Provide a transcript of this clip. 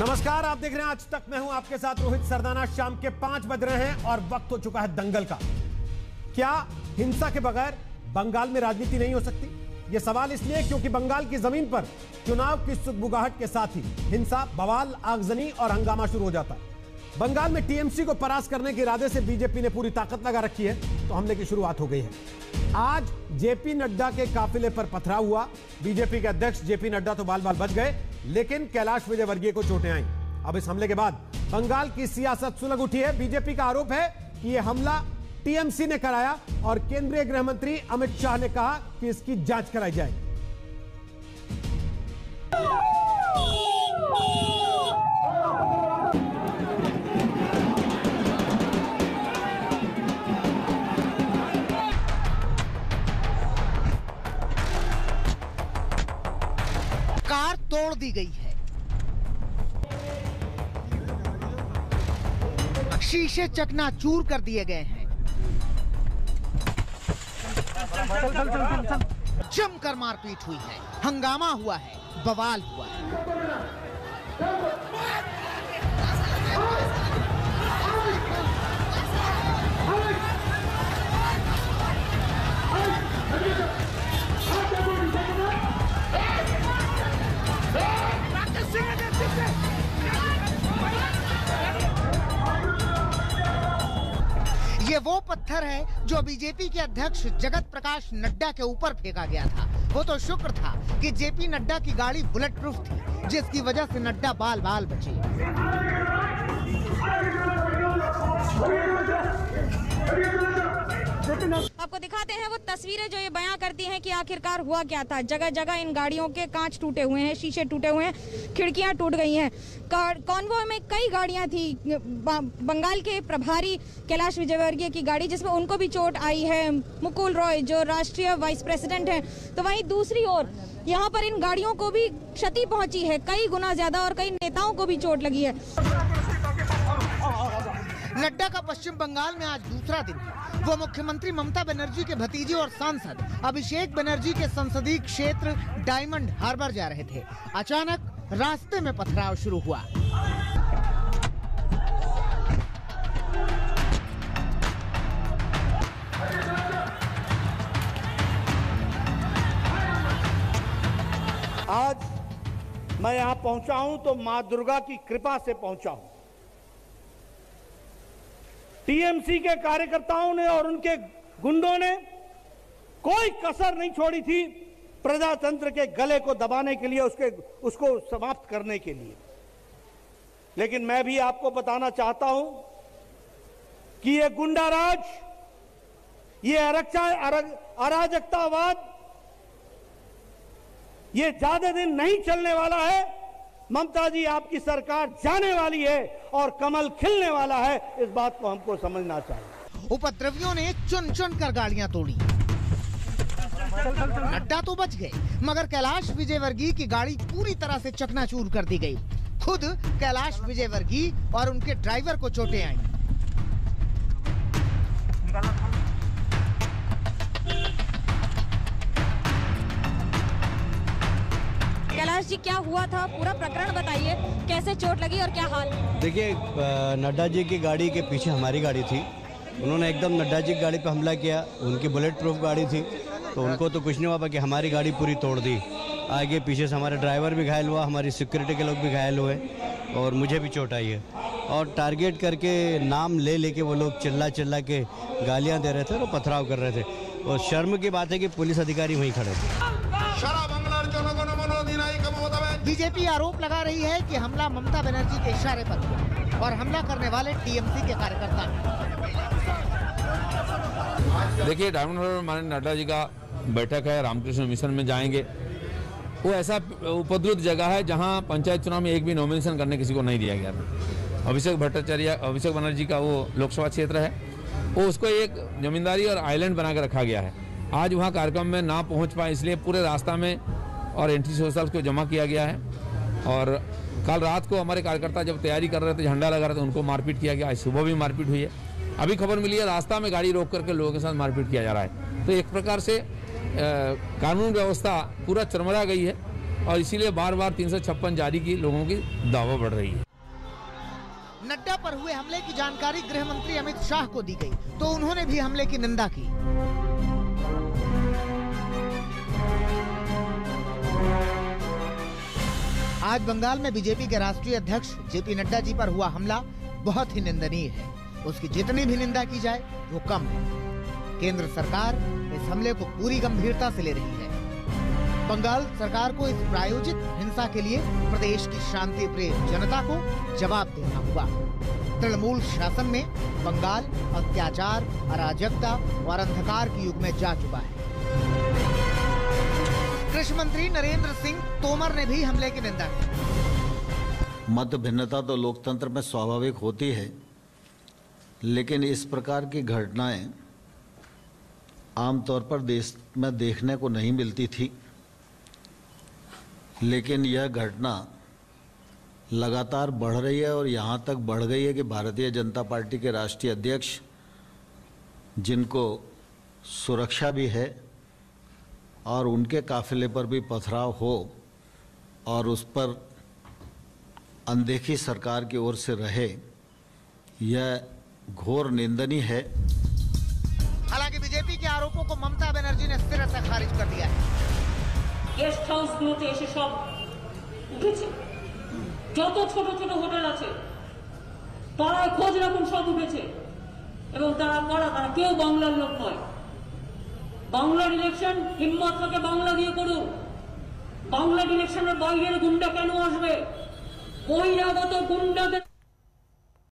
नमस्कार, आप देख रहे हैं आज तक मैं हूँ आपके साथ रोहित सरदाना। शाम के पाँच बज रहे हैं और वक्त हो चुका है दंगल का। क्या हिंसा के बगैर बंगाल में राजनीति नहीं हो सकती? यह सवाल इसलिए क्योंकि बंगाल की ज़मीन पर चुनाव की सुखबुगाहट के साथ ही हिंसा, बवाल, आगजनी और हंगामा शुरू हो जाता है। बंगाल में टीएमसी को परास्त करने के इरादे से बीजेपी ने पूरी ताकत लगा रखी है तो हमले की शुरुआत हो गई है। आज जेपी नड्डा के काफिले पर पथराव हुआ। बीजेपी के अध्यक्ष जेपी नड्डा तो बाल बाल बच गए। लेकिन कैलाश विजयवर्गीय को चोटें आई। अब इस हमले के बाद बंगाल की सियासत सुलग उठी है। बीजेपी का आरोप है कि यह हमला टीएमसी ने कराया और केंद्रीय गृह मंत्री अमित शाह ने कहा कि इसकी जाँच कराई जाए कार तोड़ दी गई है। शीशे चकना चूर कर दिए गए हैं। जमकर मारपीट हुई है। हंगामा हुआ है, बवाल हुआ है। पत्थर है जो बीजेपी के अध्यक्ष जगत प्रकाश नड्डा के ऊपर फेंका गया था। वो तो शुक्र था कि जेपी नड्डा की गाड़ी बुलेट प्रूफ थी, जिसकी वजह से नड्डा बाल बाल बचे आपको दिखाते हैं वो तस्वीरें जो ये बयां करती हैं कि आखिरकार हुआ क्या था। जगह जगह इन गाड़ियों के कांच टूटे हुए हैं, शीशे टूटे हुए हैं, खिड़कियाँ टूट गई हैं। कॉन्वॉय में कई गाड़ियाँ थी बंगाल के प्रभारी कैलाश विजयवर्गीय की गाड़ी जिसमें उनको भी चोट आई है। मुकुल रॉय, जो राष्ट्रीय वाइस प्रेसिडेंट हैं तो वहीं दूसरी ओर यहाँ पर इन गाड़ियों को भी क्षति पहुँची है। कई गुना ज़्यादा और कई नेताओं को भी चोट लगी है। नड्डा का पश्चिम बंगाल में आज दूसरा दिन वो मुख्यमंत्री ममता बनर्जी के भतीजे और सांसद अभिषेक बनर्जी के संसदीय क्षेत्र डायमंड हार्बर जा रहे थे। अचानक रास्ते में पथराव शुरू हुआ। आज मैं यहाँ पहुँचा हूँ तो माँ दुर्गा की कृपा से पहुँचा हूँ। टीएमसी के कार्यकर्ताओं ने और उनके गुंडों ने कोई कसर नहीं छोड़ी थी प्रजातंत्र के गले को दबाने के लिए, उसके, उसको समाप्त करने के लिए। लेकिन मैं भी आपको बताना चाहता हूँ कि ये गुंडाराज, ये अरक्षा अराजकतावाद, ये ज़्यादा दिन नहीं चलने वाला है। ममता जी, आपकी सरकार जाने वाली है। और कमल खिलने वाला है, इस बात को हमको समझना चाहिए। उपद्रवियों ने चुन चुन कर गाड़ियाँ तोड़ी। नड्डा तो बच गए, मगर कैलाश विजयवर्गीय की गाड़ी पूरी तरह से चकनाचूर कर दी गई। खुद कैलाश विजयवर्गीय और उनके ड्राइवर को चोटें आई। कैलाश जी, क्या हुआ था? पूरा प्रकरण बताइए, कैसे चोट लगी और क्या हाल? देखिए नड्डा जी की गाड़ी के पीछे हमारी गाड़ी थी। उन्होंने एकदम नड्डा जी की गाड़ी पे हमला किया, उनकी बुलेट प्रूफ गाड़ी थी। तो उनको तो कुछ नहीं हुआ, बाकी हमारी गाड़ी पूरी तोड़ दी। आगे पीछे से हमारा ड्राइवर भी घायल हुआ, हमारी सिक्योरिटी के लोग भी घायल हुए, और मुझे भी चोट आई है। और टारगेट करके नाम ले लेके वो लोग चिल्ला चिल्ला के गालियाँ दे रहे थे और पथराव कर रहे थे। और शर्म की बात है कि पुलिस अधिकारी वहीं खड़े थे। बीजेपी आरोप लगा रही है कि हमला ममता बनर्जी के इशारे पर हुआ और हमला करने वाले टीएमसी के कार्यकर्ता। देखिए, डायमंड हार्बर माननीय नड्डा जी का बैठक है, रामकृष्ण मिशन में जाएँगे। वो ऐसा उपद्रुत जगह है जहाँ पंचायत चुनाव में एक भी नॉमिनेशन करने किसी को नहीं दिया गया था। अभिषेक भट्टाचार्य, अभिषेक बनर्जी का वो लोकसभा क्षेत्र है। वो उसको एक जमींदारी और आइलैंड बना के रखा गया है। आज वहाँ कार्यक्रम में ना पहुँच पाए, इसलिए पूरे रास्ता में और एंटी सोशल को जमा किया गया है। और कल रात को हमारे कार्यकर्ता जब तैयारी कर रहे थे झंडा लगा रहे थे उनको मारपीट किया गया। आज सुबह भी मारपीट हुई है। अभी खबर मिली है रास्ता में गाड़ी रोक करके लोगों के साथ मारपीट किया जा रहा है। तो एक प्रकार से अ, कानून व्यवस्था पूरा चरमरा गई है और इसीलिए बार बार तीन सौ छप्पन जारी की लोगों की दावा बढ़ रही है। नड्डा पर हुए हमले की जानकारी गृह मंत्री अमित शाह को दी गई तो उन्होंने भी हमले की निंदा की। आज बंगाल में बीजेपी के राष्ट्रीय अध्यक्ष जेपी नड्डा जी पर हुआ हमला बहुत ही निंदनीय है। उसकी जितनी भी निंदा की जाए, वो कम है। केंद्र सरकार इस हमले को पूरी गंभीरता से ले रही है। बंगाल सरकार को इस प्रायोजित हिंसा के लिए प्रदेश की शांति प्रिय जनता को जवाब देना होगा तृणमूल शासन में बंगाल अत्याचार, अराजकता और अंधकार के युग में जा चुका है। कृषि मंत्री नरेंद्र सिंह तोमर ने भी हमले की निंदा की। मत भिन्नता तो लोकतंत्र में स्वाभाविक होती है, लेकिन इस प्रकार की घटनाएँ आमतौर पर देश में देखने को नहीं मिलती थी। लेकिन यह घटना लगातार बढ़ रही है और यहाँ तक बढ़ गई है कि भारतीय जनता पार्टी के राष्ट्रीय अध्यक्ष, जिनको सुरक्षा भी है और उनके काफिले पर भी पथराव हो और उस पर अनदेखी सरकार की ओर से रहे यह घोर निंदनीय है हालांकि बीजेपी के आरोपों को ममता बनर्जी ने सिरे से खारिज कर दिया है গেস্ট হাউসগুলোতে এসে সব উঠেছে যত ছোট ছোট হোটেল আছে পাড়ায় খোঁজ রাখুন সব উঠেছে এবং তারা কারা তারা কেউ বাংলার লোক নয় বাংলার ইলেকশন হিম্মত থাকে বাংলা দিয়ে করুন বাংলার ইলেকশনের বাইরের গুন্ডা কেন আসবে? বহিরাগত গুন্ডাদের